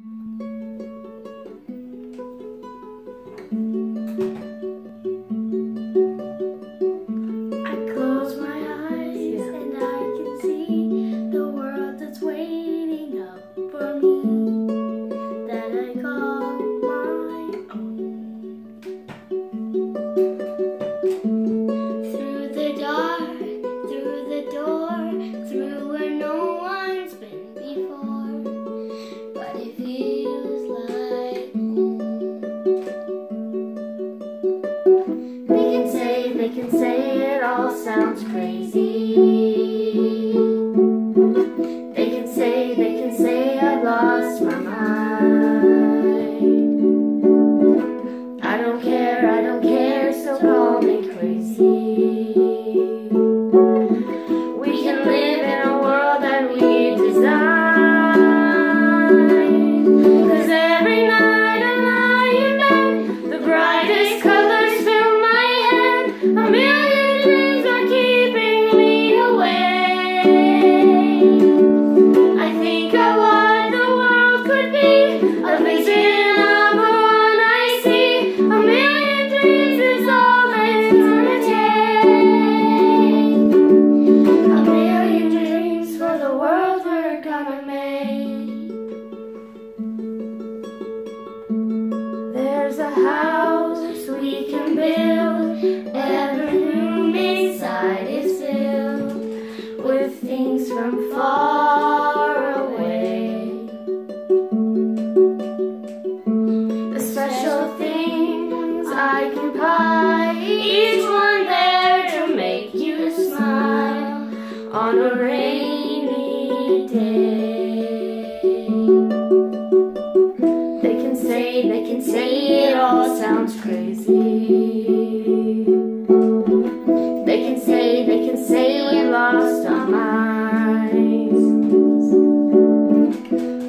I sounds crazy. They can say, they can say I've lost my mind. I don't care, I don't care, so call me crazy. We can live in a world that we design. Cause every night I lie in bed, the brightest colors fill my head. There's a house we can build. Every room inside is filled with things from far special things I can buy, each one there to make you smile on a rainy day.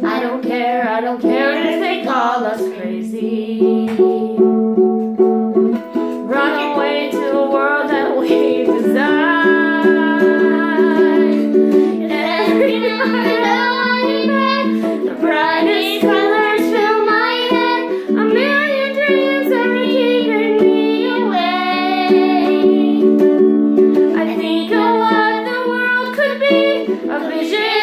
I don't care, I don't care if they call us crazy. Run away to a world that we design. Every night I bed, the brightest colors fill my head. A million dreams are keeping me awake. I think of what the world could be, a vision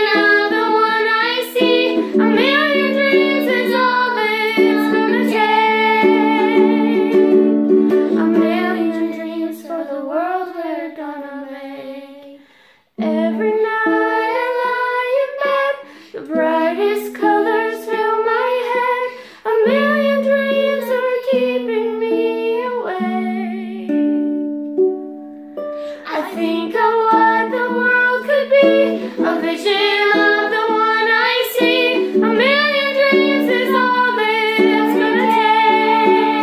think of what the world could be, a vision of the one I see. A million dreams is all it's gonna take.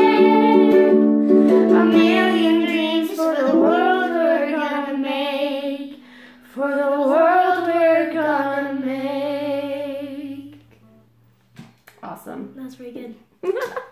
A million dreams for the world we're gonna make. For the world we're gonna make. Awesome. That's pretty good.